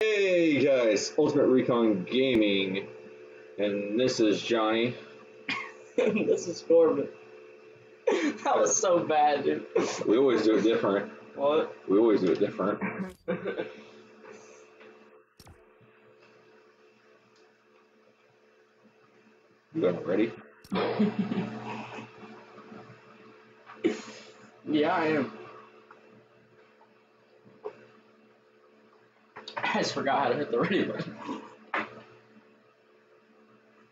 Hey guys, Ultimate Recon Gaming, and this is Jonny. this is Corbin. that was so bad, dude. We always do it different. What? We always do it different. You guys ready? yeah, I am. I just forgot how to hit the ready button.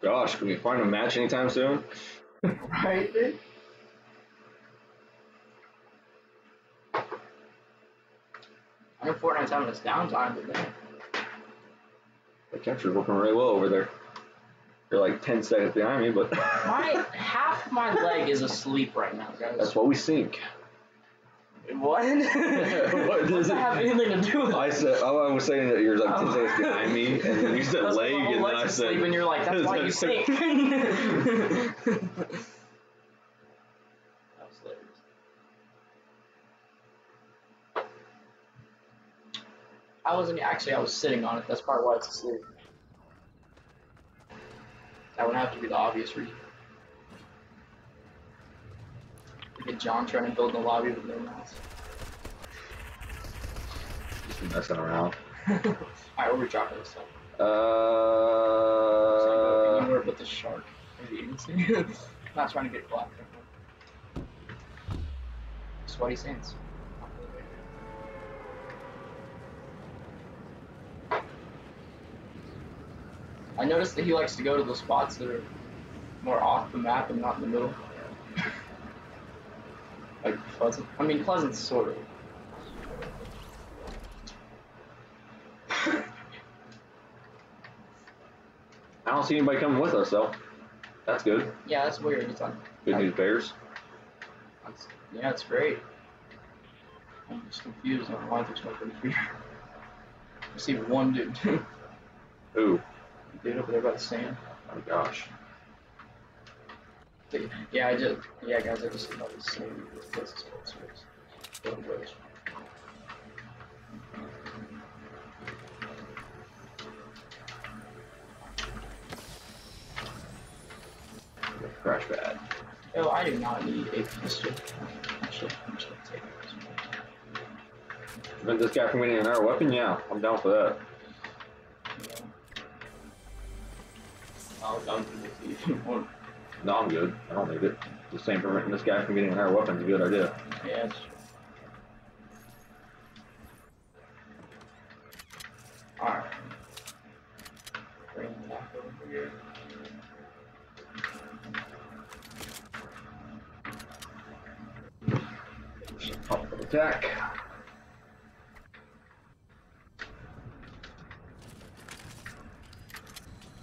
Gosh, can we find a match anytime soon? right, dude? I know Fortnite's having its downtime, but then The capture's working really well over there. They're like 10 seconds behind me, but my half my leg is asleep right now, guys. that's what we think. What? What does does that it- have anything to do with I said, oh, I was saying that you're like 10 seconds behind me, and then you said leg, why my and then I said. asleep, and you're like, that's why you stink. that was hilarious. I wasn't actually. I was sitting on it. That's probably why it's asleep. That would have to be the obvious reason. Look at John trying to build in the lobby with no mouse. Just messing around. Alright, where we dropping this stuff? Uh, anywhere but the shark. Not trying to get black. Sweaty sands. I noticed that he likes to go to the spots that are more off the map and not in the middle. Pleasant. I mean, Pleasant's sort of. I don't see anybody coming with us though. That's good. Yeah, that's weird. It's on. Good news bears. That's, yeah, it's great. I'm just confused on why there's nobody here. I see one dude. Ooh, dude over there by the sand. oh gosh. Yeah, I just. Yeah, guys, I just see about the sand. This is what it's Little boys. Crash pad. Oh, I do not need a pistol. Actually, I'm just gonna take this Prevent this guy from getting another weapon? Yeah, I'm down for that. one. Oh, I'm with you. One. No, I'm good. I don't need it. The same preventing this guy from getting another weapon is a good idea. Yes. Alright. Bring it over here. Pop attack.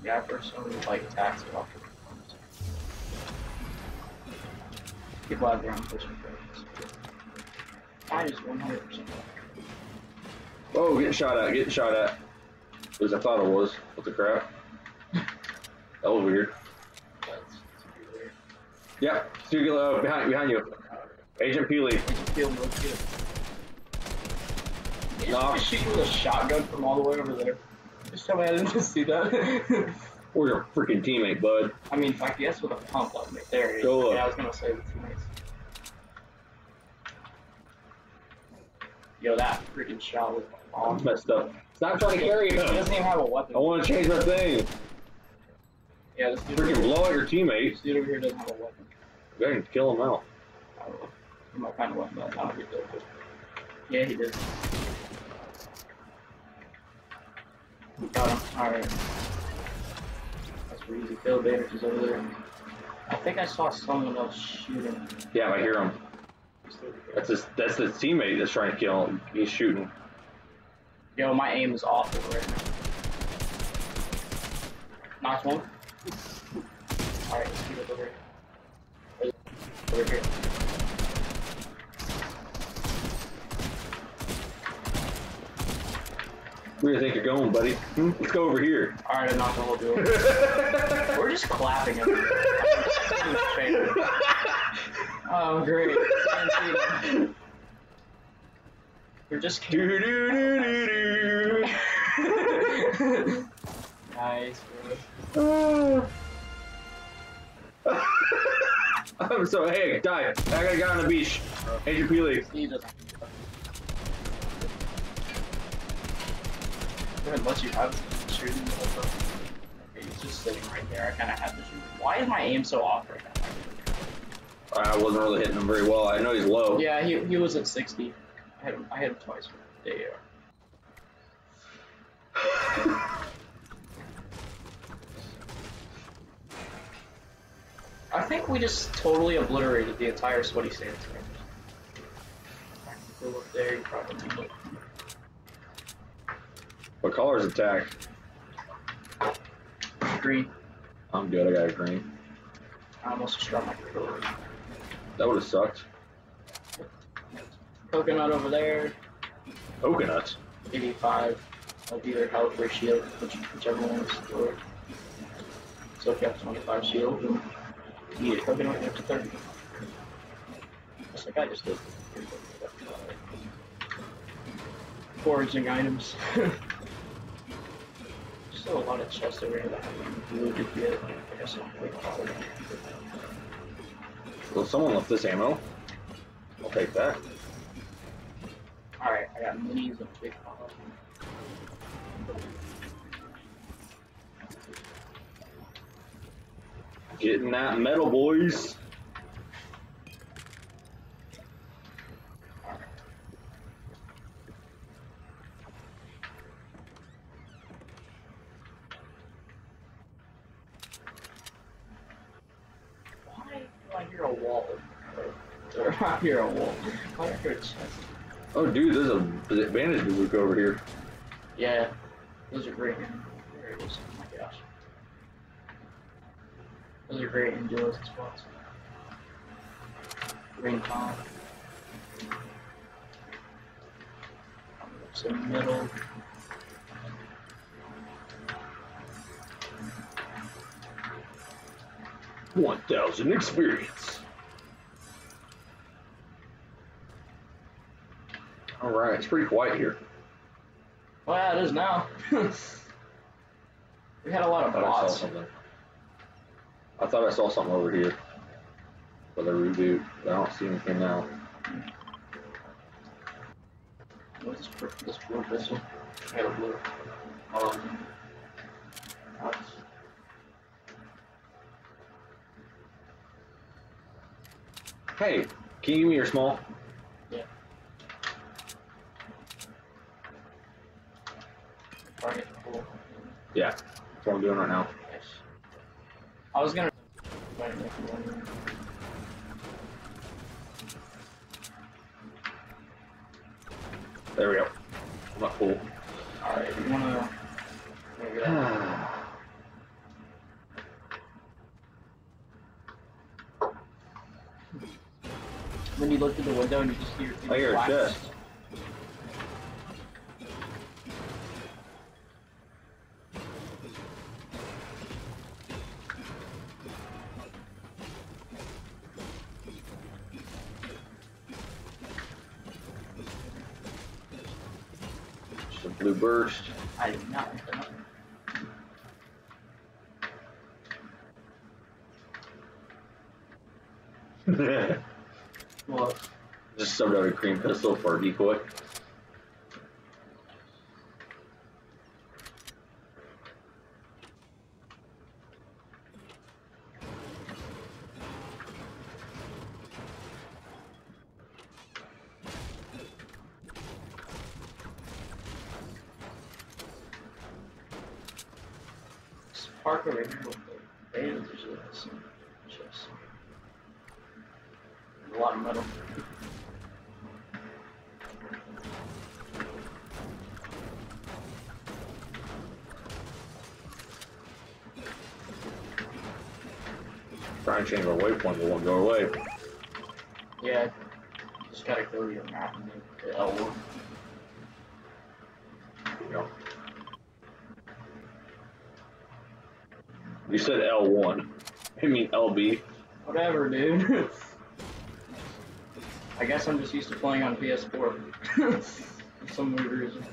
Yeah, I personally like attacks but People their own personal preference. I just 100% Oh, getting shot at, getting shot at. At least I thought it was. What the crap? That was weird. that's that's pretty weird. Yeah, Stu, uh, behind, behind you. Agent Peely. It just feels real good. No. shoot with a shotgun from all the way over there? Just tell me I didn't just see that. Or your freaking teammate, bud. I mean, I guess with a pump up me. There it is. Go up. Yeah, I was gonna say the teammates. Yo, that freaking shot was awesome. messed up. Stop trying to carry him. He doesn't even have a weapon. I want to change my thing. Yeah, this dude, Freaking blow out your teammate. this dude over here doesn't have a weapon. Go ahead and kill him out. I don't know. He might find a weapon, but I don't get that. Yeah, he did. Got him. Alright. That's where easy kill. Bandage over there. I think I saw someone else shooting. Yeah, I hear him. He's over here. That's his. That's his teammate that's trying to kill him. He's shooting. Yo, my aim is awful right now. Knocked one. Alright, let's keep it over here. Over here. Where do you think you're going, buddy? Hmm? Let's go over here. Alright, I knocked the whole dude. We're just clapping him. oh, great. You're just Do do do do do. nice. I'm so hey, die. I got a guy on the beach. Agent Peely. Good, you have shooting over. Okay, he's just sitting right there. I kind of have to shoot. Why is my aim so off right now? I wasn't really hitting him very well. I know he's low. Yeah, he, he was at 60. I hit him, I hit him twice. There you are. I think we just totally obliterated the entire sweaty sands range. You look there, you probably look. What color's attack? Green. I'm good. I got a green. I almost struck my controller. That would have sucked. Coconut over there, Coconuts. 85 of either health or shield, which, whichever one is lower. So if you have 25 shield, you eat a coconut have to 30. That's like I just did. Foraging items. Still a lot of chests over here that haven't been looted yet. I guess wait for. Well, someone left this ammo. I'll take that. Alright, I got minis and big pop. Getting that metal, boys. Hear a wall? Or I hear a wall. I hear a chest? Oh, dude, there's a there's a bandage book over here. Yeah, those are great. There it is. Oh my gosh. Those are great endurance spots. Green palm. Some middle. One thousand experience. All right, it's pretty quiet here. Well, yeah, it is now. we had a lot I of I saw bots. something. I thought I saw something over here for the reboot, but I don't see anything now. What's this, blue pistol? I got a blue. Um? Hey, can you give me your small? Yeah. Yeah, that's what I'm doing right now. I was gonna. Wait, make it one. There we go. I'm not cool. Alright, you wanna When you look through the window and you just hear. I hear a chest. Just a blue burst. I did not. hit that. Just Well, subbed out a cream pistol for decoy. this park over here with the bands usually has some chests. A lot of metal. Try and change our waypoint, but it won't go away. Yeah, just gotta go to your map and the L1. You. You said L1. I mean LB. Whatever, dude. I guess I'm just used to playing on PS4. For some weird reason.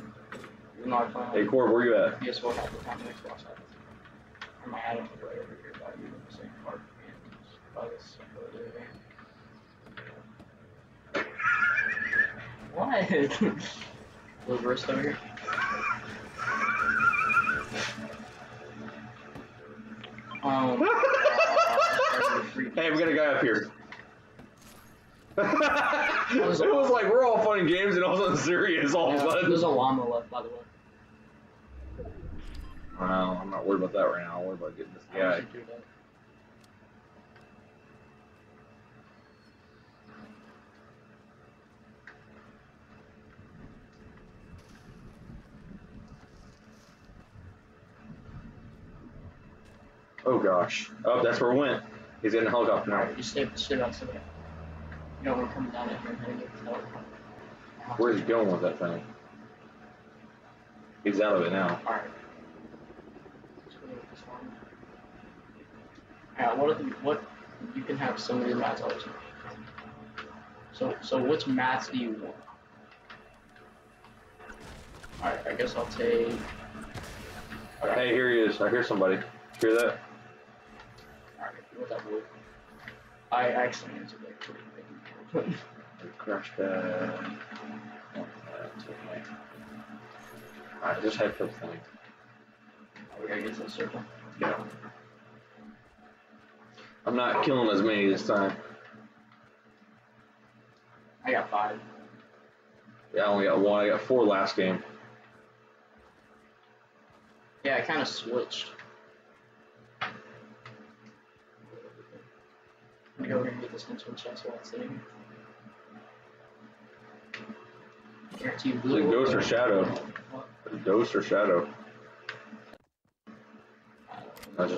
No, I play on Hey, Corb, where you at? PS4 half the time, Xbox half the time. Or my Adam right over here by you in the same part. And by this over there. What? Little wrist over here. Um. Hey, we got a guy up here. it was like we're all fun and games, and all of a sudden serious all of a sudden. there's a llama left, by the way. Well, I'm not worried about that right now. I'm worried about getting this I guy. Oh gosh. Oh, that's where it went. He's in the helicopter now. Alright, you stay, stay stay back. You know, we're coming down in here and heading to the helicopter. Where's he going with that thing? He's out of it now. Alright. Let's go with this one. Alright, what, are the, what, you can have some of your mats also. So, so which mats do you want? Alright, I guess I'll take. Alright, Hey, here he is. I hear somebody. Hear that? What that blue? I actually answered that pretty big. Crash pad. Alright, just head for the thing. we gotta get to the circle. Yeah. I'm not killing as many this time. I got five. Yeah, I only got one. I got four last game. Yeah, I kind of switched. I'm gonna go over and get this henchman chest while it's sitting. Guarantee you Is it ghost or shadow? What? Ghost or shadow? There's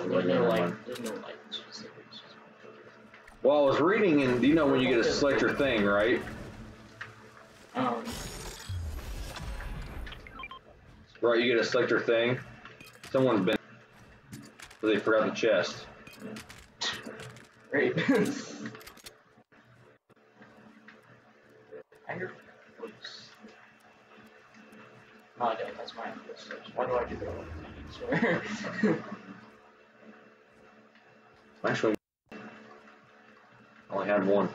Well, I was reading, and you know when you get a select your thing, right? Um, Right, you get a select your thing. Someone's been. They forgot the chest. Great. I hear footsteps. No, I don't. That's my footsteps. Why do I do that? I swear. Actually, I only had one.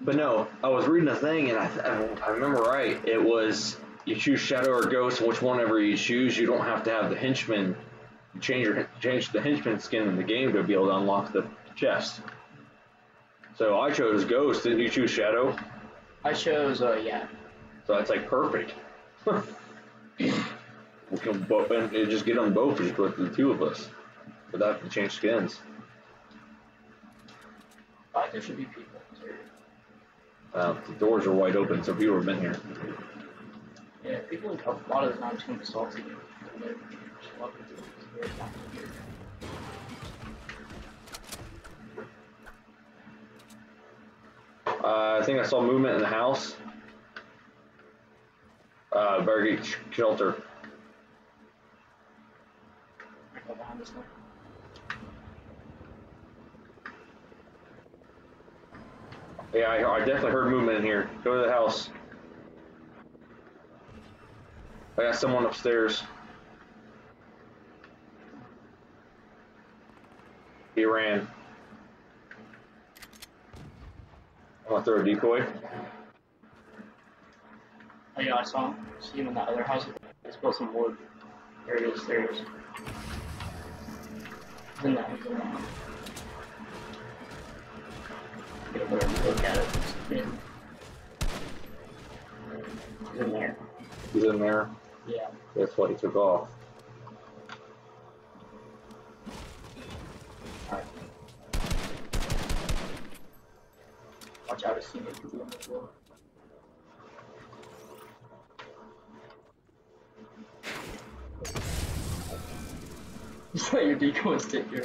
But no, I was reading a thing, and I, I, I remember right. It was you choose shadow or ghost, which one ever you choose, you don't have to have the henchman change your change the henchman skin in the game to be able to unlock the chest. So I chose ghost. Didn't you choose shadow? I chose, uh, yeah. So that's like perfect. we can both and just get them both just put the two of us without having to change skins. I think there should be people. Uh, the doors are wide open, so people have been here. Yeah, people a lot of the times come to salty. and they're just loving it. It's very complicated. Uh, I think I saw movement in the house. Uh, better get sh- shelter. Yeah, I, I definitely heard movement in here. Go to the house. I got someone upstairs. He ran. I want to throw a decoy. Oh yeah, I saw him. See him in that other house. Let's build some wood. There it is. There it is. He's in that. Get over and look at it. He's in. He's in there. He's in there. Yeah. That's what he took off. Just let your decoys take your.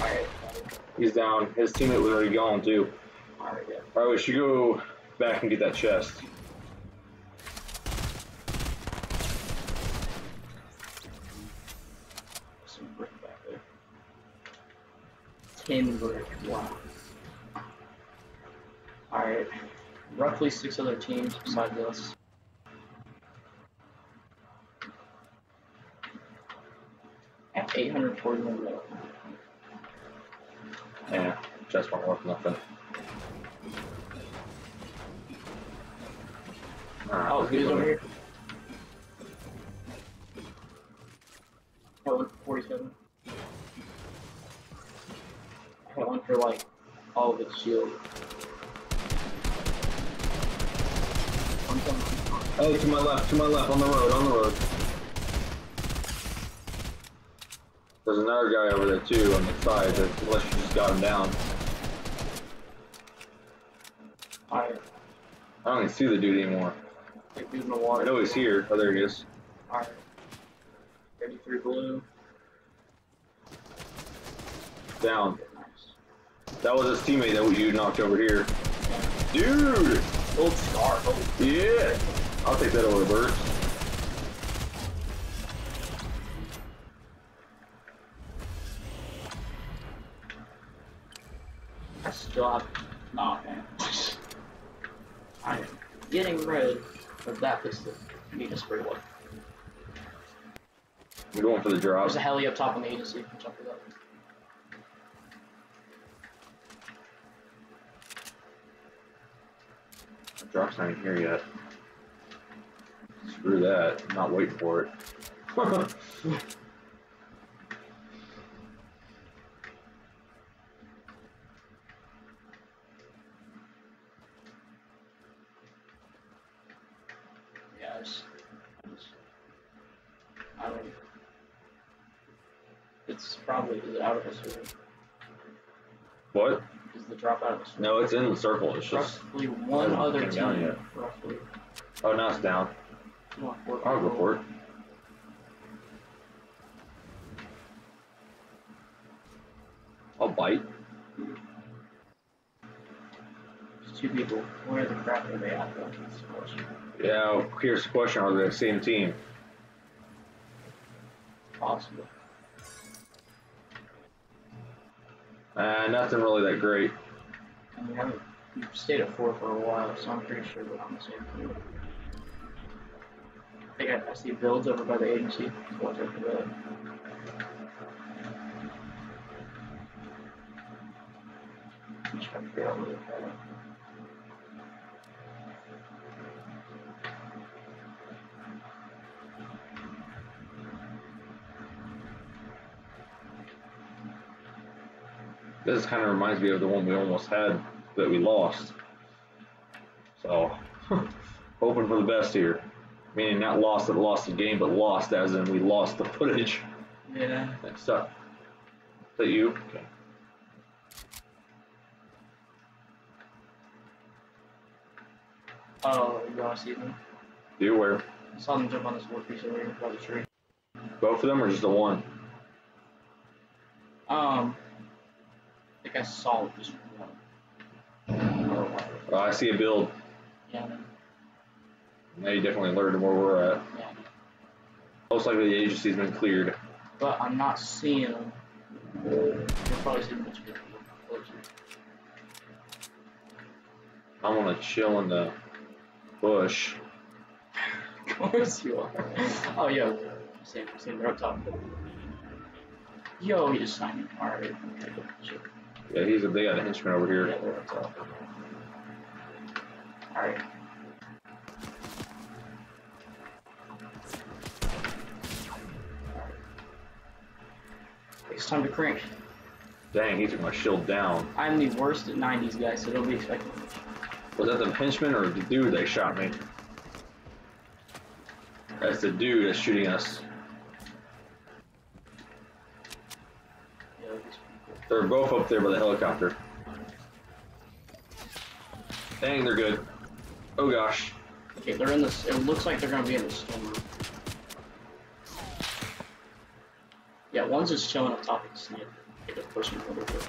Alright. He's down. His teammate was already gone too. Alright, yeah. Alright, we should go back and get that chest. Some brick back there. Tin brick, wow. Alright. roughly six other teams besides us. Have 841 left. Yeah, chest won't worth nothing. Alright, Oh, let's over here? Oh, 47. For like all of its shield. Oh, to my left, to my left, on the road, on the road. There's another guy over there too on the side, that- unless you just got him down. Alright, I don't even see the dude anymore. like dude in the I know he's here. Oh, there he is. Alright. 33 blue. Down. That was his teammate that you knocked over here. Dude! Old star. Oh, Yeah! I'll take that over Bert. I still have. Nah, man. I am getting rid of that pistol. Need a spray one. I'm going for the drop. There's a heli up top on the agency. Jump for that. Drop's not even here yet. Screw that. I'm not waiting for it. Yeah, I just, I just, I don't. It's probably is it out of this room? what? Is drop out of this room? No, it's in the circle. It's just. Roughly one other came team. down yet. Roughly. Oh, now it's down. Come on, I'll go people. for it. I'll bite. There's two people. Where the crap are they at? That's the question. Yeah, here's the question. Are they the same team? Possible. Uh, nothing really that great. And we we've stayed at four for a while, so I'm pretty sure we're on the same team. I think I, I see builds over by the agency. Watch out for that. Just trying to figure out where they're at. This kind of reminds me of the one we almost had that we lost. So, hoping for the best here. Meaning not lost that lost the game, but lost as in we lost the footage. Yeah. Next up. Is that you? Okay. Oh, you wanna see them? Do you where? I saw them jump on this wood piece over here by the tree. Both of them or just the one? Um, think I saw just one. Uh, I see a build. Yeah, Now you definitely learned where we're at. yeah. Most likely the agency's been cleared. But I'm not seeing them. You'll probably see them much closer. I want to chill in the bush. Of course you are. Oh, yo. Same, same. They're up top. Yo, you just signed me. Alright. Okay, good. Shit. Yeah, he's a, they got a henchman over here. they're up top. Alright. It's time to crank. Dang, he took my shield down. I'm the worst at 90s, guys, so don't be expecting much. Was that the henchman or the dude that shot me? That's the dude that's shooting us. Yeah. They're both up there by the helicopter. Dang, they're good. Oh gosh. Okay, they're in this. It looks like they're gonna be in the storm room. Yeah, one's just chilling up top of the snake. Pushing a little bit.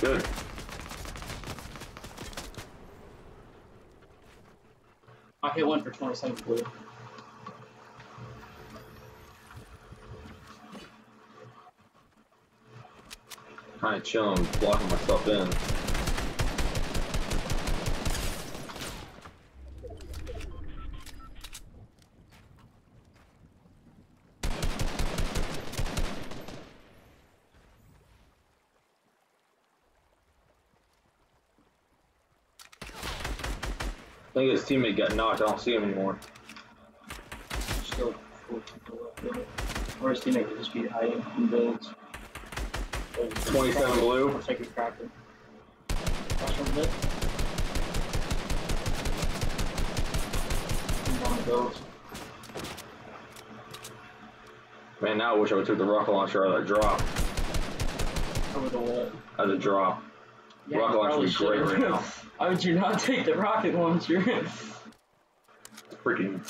Good. I hit one for 27 blue. kind of chilling, blocking myself in. I think his teammate got knocked. I don't see him anymore. Still 14 Or his teammate could just be hiding from builds. 27 blue. Looks like he's cracking. Watch him a on the. Man, now I wish I would took the rocket launcher of that drop. Over the wall. Out of the drop. Yeah, rocket launcher would be great right now. Why would you not take the rocket launcher? Freaking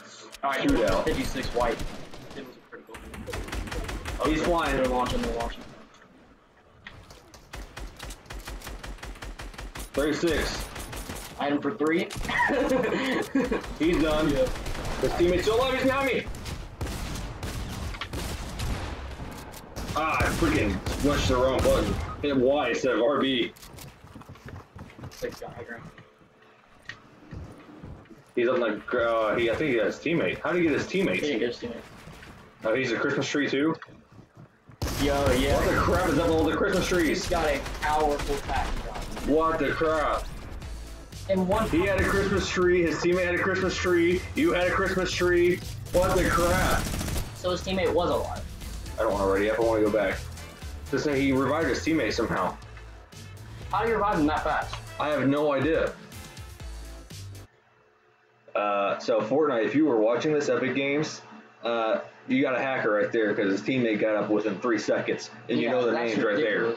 Alright, shootout. 56 white. It was a critical. He's flying. They're launching, they're launching. 36. Item for three. He's done. Yeah. His teammate's still alive. He's behind me. Ah, I freaking punched the wrong button. Hit Y instead of RB. Six diagram. He's on the. Uh, he, I think he has his teammate. How did he get his He teammate? goes to me. Oh, he's a Christmas tree too. Yo, yeah. What the yeah. crap is up with all the Christmas He's trees? got a powerful pack shot. What the crap? And one. He had a Christmas tree. His teammate had a Christmas tree. You had a Christmas tree. What the crap? So his teammate was alive. I don't want to ready up. I want to go back. Just say he revived his teammate somehow. How do you revive him that fast? I have no idea. Uh, so Fortnite, if you were watching this Epic Games, uh, you got a hacker right there because his teammate got up within three seconds, and you know the names right there.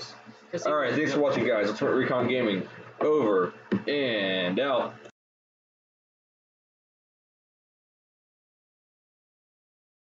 All right, thanks for watching, guys. It's Recon Gaming. Over and out.